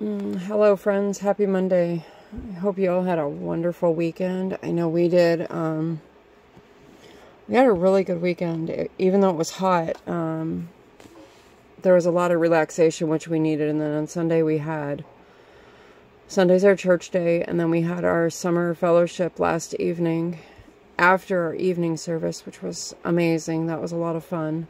Mm, hello, friends. Happy Monday. I hope you all had a wonderful weekend. I know we did. Um, we had a really good weekend, even though it was hot. Um, there was a lot of relaxation, which we needed. And then on Sunday, we had Sunday's our church day, and then we had our summer fellowship last evening after our evening service, which was amazing. That was a lot of fun.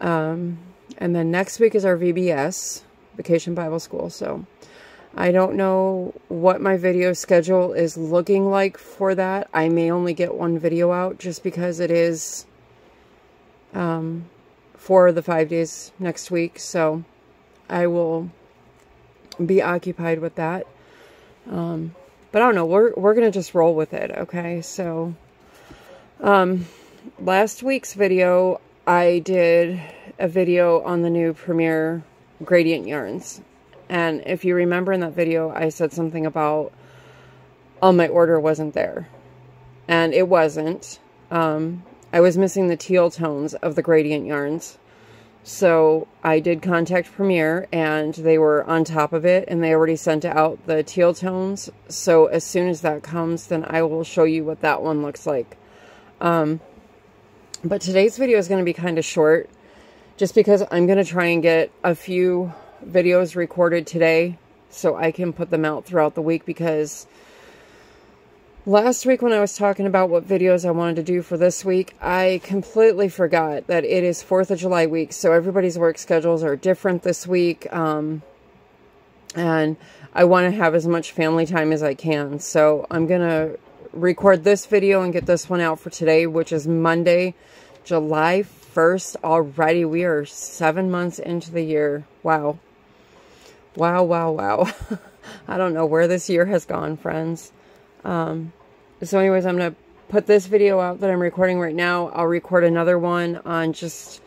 Um, and then next week is our VBS Vacation Bible School. So I don't know what my video schedule is looking like for that. I may only get one video out just because it is um, for the five days next week. So I will be occupied with that. Um, but I don't know. We're, we're going to just roll with it. Okay. So, um, last week's video, I did a video on the new Premier gradient yarns. And if you remember in that video, I said something about, oh, my order wasn't there. And it wasn't. Um, I was missing the teal tones of the gradient yarns. So I did contact Premier and they were on top of it and they already sent out the teal tones. So as soon as that comes, then I will show you what that one looks like. Um, but today's video is going to be kind of short just because I'm going to try and get a few videos recorded today so I can put them out throughout the week because last week when I was talking about what videos I wanted to do for this week, I completely forgot that it is 4th of July week, so everybody's work schedules are different this week, um, and I want to have as much family time as I can, so I'm going to record this video and get this one out for today, which is Monday, July 1st already. We are seven months into the year. Wow. Wow, wow, wow. I don't know where this year has gone, friends. Um, so anyways, I'm going to put this video out that I'm recording right now. I'll record another one on just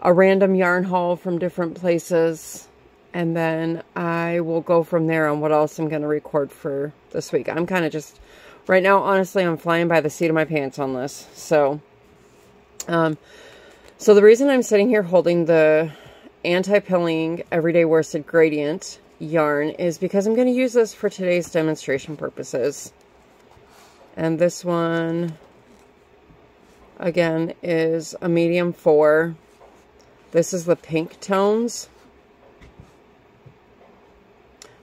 a random yarn haul from different places. And then I will go from there on what else I'm going to record for this week. I'm kind of just, right now, honestly, I'm flying by the seat of my pants on this. So, um, so the reason I'm sitting here holding the anti-pilling everyday worsted gradient yarn is because I'm going to use this for today's demonstration purposes. And this one, again, is a medium 4. This is the pink tones.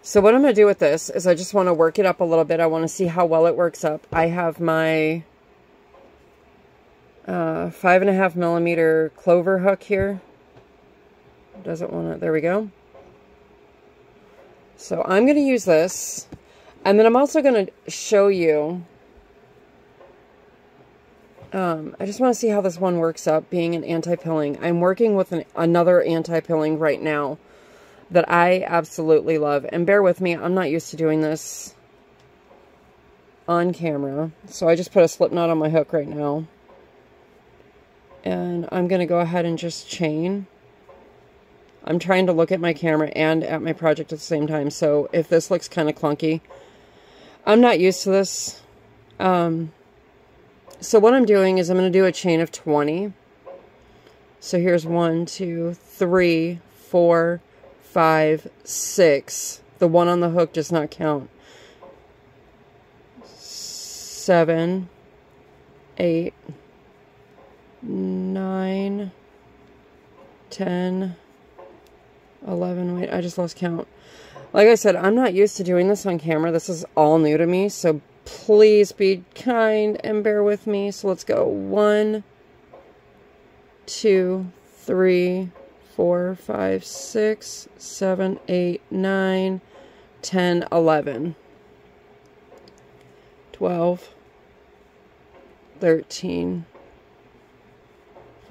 So what I'm going to do with this is I just want to work it up a little bit. I want to see how well it works up. I have my uh, five and a half millimeter clover hook here. Doesn't want to, there we go. So I'm going to use this. And then I'm also going to show you, um, I just want to see how this one works up being an anti-pilling. I'm working with an, another anti-pilling right now that I absolutely love. And bear with me, I'm not used to doing this on camera. So I just put a slip knot on my hook right now and I'm going to go ahead and just chain. I'm trying to look at my camera and at my project at the same time, so if this looks kind of clunky, I'm not used to this. Um, so what I'm doing is I'm going to do a chain of 20. So here's one, two, three, four, five, six. The one on the hook does not count. Seven, eight, 9, 10, 11, wait, I just lost count. Like I said, I'm not used to doing this on camera. This is all new to me, so please be kind and bear with me. So let's go. One, two, three, four, five, six, seven, eight, nine, ten, eleven, twelve, thirteen.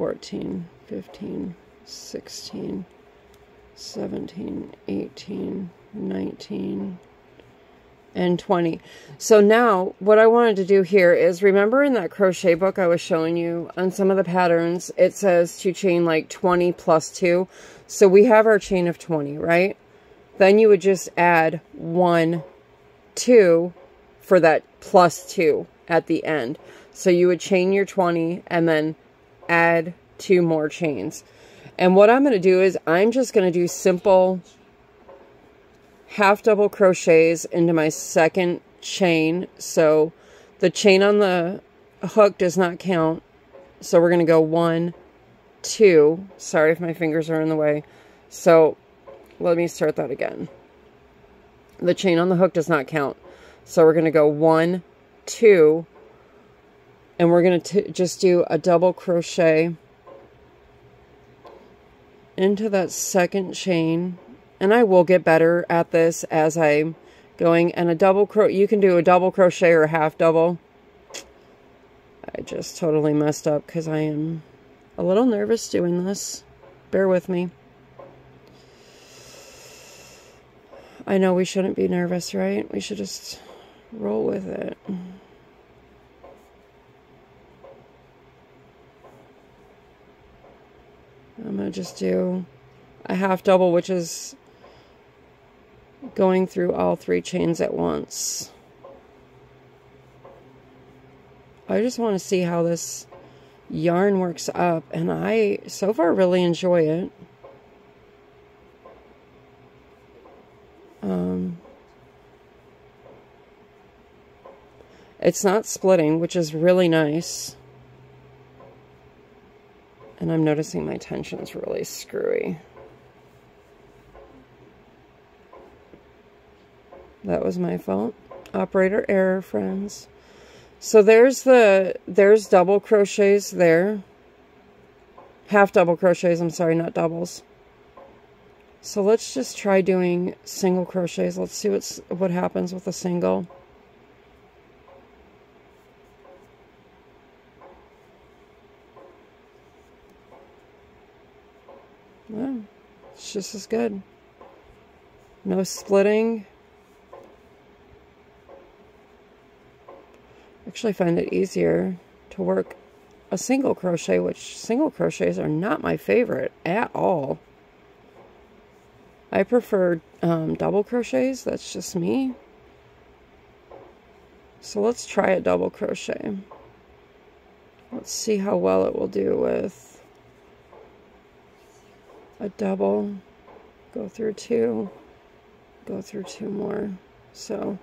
14, 15, 16, 17, 18, 19, and 20. So now what I wanted to do here is remember in that crochet book I was showing you on some of the patterns, it says to chain like 20 plus 2. So we have our chain of 20, right? Then you would just add 1, 2 for that plus 2 at the end. So you would chain your 20 and then add two more chains. And what I'm going to do is I'm just going to do simple half double crochets into my second chain. So the chain on the hook does not count. So we're going to go one, two. Sorry if my fingers are in the way. So let me start that again. The chain on the hook does not count. So we're going to go one, two, and we're going to just do a double crochet into that second chain. And I will get better at this as I'm going. And a double crochet, you can do a double crochet or a half double. I just totally messed up because I am a little nervous doing this. Bear with me. I know we shouldn't be nervous, right? We should just roll with it. I'm going to just do a half double, which is going through all three chains at once. I just want to see how this yarn works up, and I, so far, really enjoy it. Um, it's not splitting, which is really nice. And I'm noticing my tension is really screwy. That was my fault. Operator error, friends. So there's the, there's double crochets there. Half double crochets, I'm sorry, not doubles. So let's just try doing single crochets. Let's see what's what happens with a single. Yeah, just as good. No splitting. actually find it easier to work a single crochet, which single crochets are not my favorite at all. I prefer um, double crochets, that's just me. So let's try a double crochet. Let's see how well it will do with a double. Go through two, go through two more. So,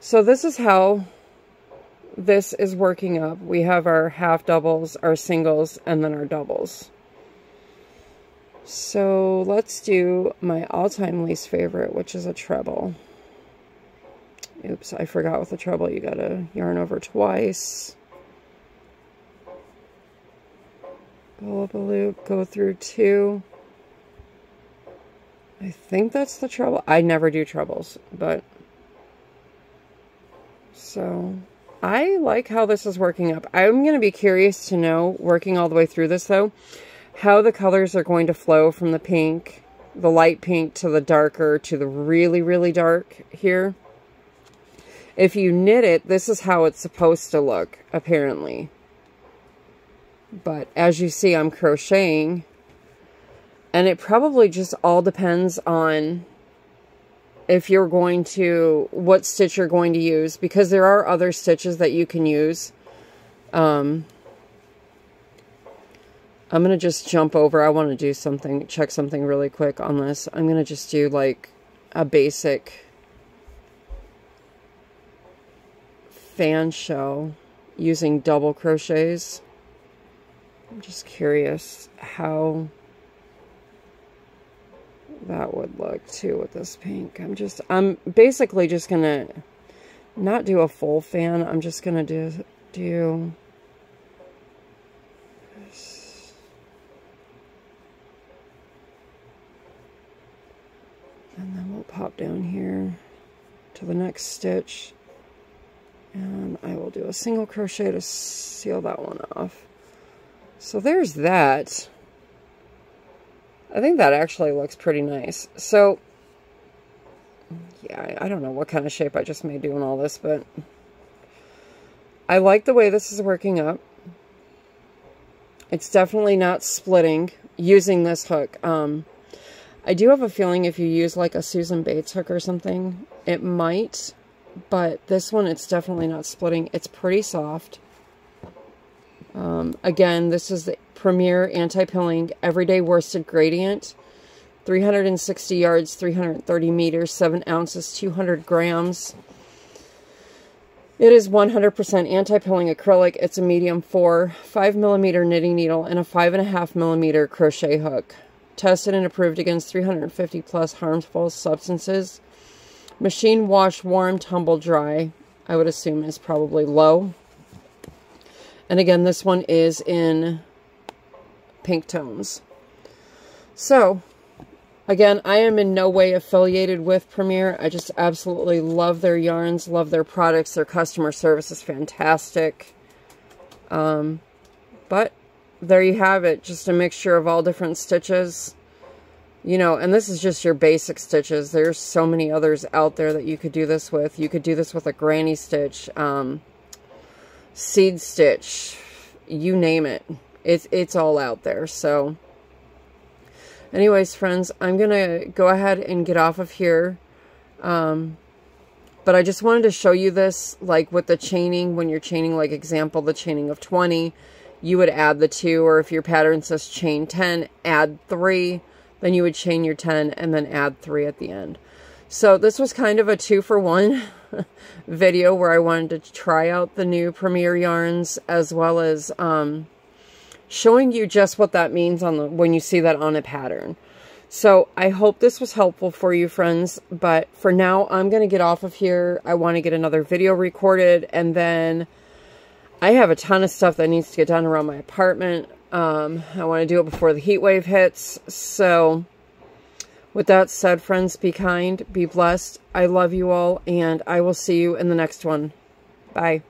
so this is how this is working up. We have our half doubles, our singles, and then our doubles. So let's do my all-time least favorite, which is a treble. Oops, I forgot with the treble, you gotta yarn over twice. Pull up a loop, go through two. I think that's the trouble. I never do troubles, but so I like how this is working up. I'm going to be curious to know, working all the way through this though, how the colors are going to flow from the pink, the light pink to the darker to the really, really dark here. If you knit it, this is how it's supposed to look, apparently. But as you see, I'm crocheting. And it probably just all depends on if you're going to, what stitch you're going to use, because there are other stitches that you can use. Um, I'm going to just jump over. I want to do something, check something really quick on this. I'm going to just do like a basic fan shell using double crochets. I'm just curious how that would look too with this pink. I'm just, I'm basically just going to not do a full fan. I'm just going to do, do And then we'll pop down here to the next stitch. And I will do a single crochet to seal that one off. So there's that. I think that actually looks pretty nice. So, yeah, I don't know what kind of shape I just made doing all this, but I like the way this is working up. It's definitely not splitting using this hook. Um, I do have a feeling if you use like a Susan Bates hook or something, it might, but this one, it's definitely not splitting. It's pretty soft. Um, again, this is the Premier Anti-Pilling Everyday Worsted Gradient. 360 yards, 330 meters, 7 ounces, 200 grams. It is 100% anti-pilling acrylic. It's a medium 4, 5 millimeter knitting needle, and a 5.5 millimeter crochet hook. Tested and approved against 350 plus harmful substances. Machine wash, warm, tumble dry. I would assume is probably low. And again, this one is in pink tones. So, again, I am in no way affiliated with Premier. I just absolutely love their yarns, love their products. Their customer service is fantastic. Um, but there you have it. Just a mixture of all different stitches. You know, and this is just your basic stitches. There's so many others out there that you could do this with. You could do this with a granny stitch, um, seed stitch, you name it. It's, it's all out there. So, anyways, friends, I'm going to go ahead and get off of here. Um, but I just wanted to show you this, like with the chaining, when you're chaining, like example, the chaining of 20, you would add the two, or if your pattern says chain 10, add three then you would chain your 10 and then add 3 at the end. So this was kind of a two for one video where I wanted to try out the new Premier yarns as well as um, showing you just what that means on the when you see that on a pattern. So I hope this was helpful for you friends, but for now I'm going to get off of here. I want to get another video recorded and then I have a ton of stuff that needs to get done around my apartment. Um, I want to do it before the heat wave hits. So, with that said, friends, be kind, be blessed. I love you all, and I will see you in the next one. Bye.